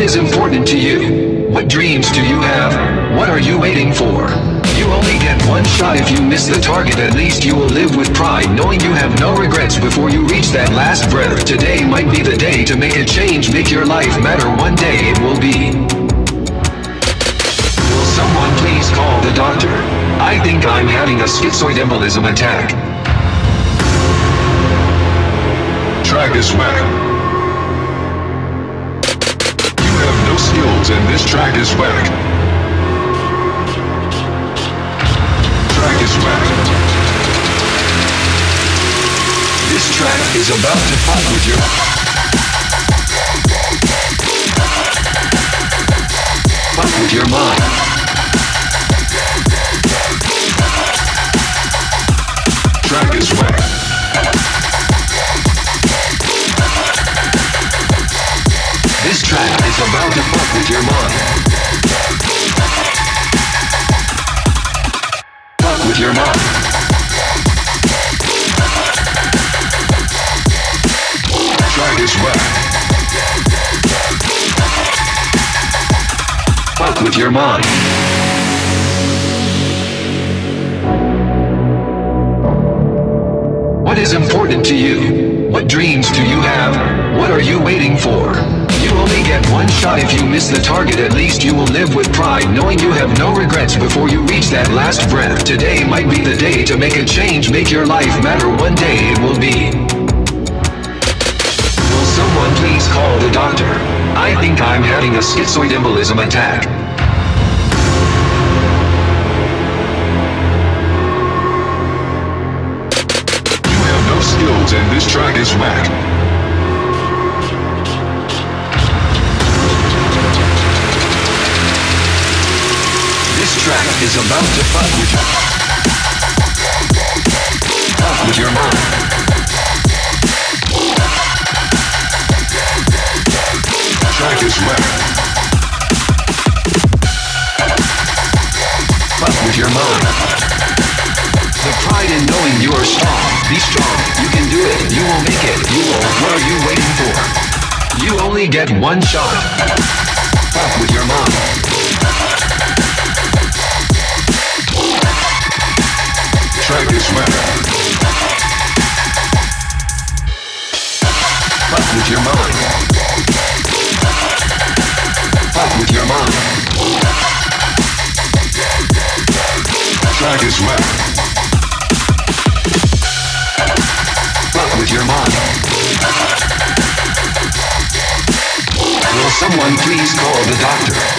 is important to you? What dreams do you have? What are you waiting for? You only get one shot if you miss the target at least you will live with pride knowing you have no regrets before you reach that last breath. Today might be the day to make a change, make your life matter one day it will be. Will someone please call the doctor? I think I'm having a schizoid embolism attack. Track is whack. No and this track is whack. Track is whack. This track is about to fuck with your... is whack. Fuck with your mind. What is important to you? What dreams do you have? What are you waiting for? You only get one shot if you miss the target at least you will live with pride knowing you have no regrets before you reach that last breath. Today might be the day to make a change, make your life matter one day it will be. Call the doctor? I think I'm having a schizoid embolism attack. You have no skills and this track is whack. This track is about to fuck with you. Fuck with your mind. Your mind. The pride in knowing you are strong. Be strong. You can do it. You will make it. You will. What are you waiting for? You only get one shot. Fuck with your mind. Track is whack. Fuck with your mind. Track is whack. Fuck with your mind. Will someone please call the doctor?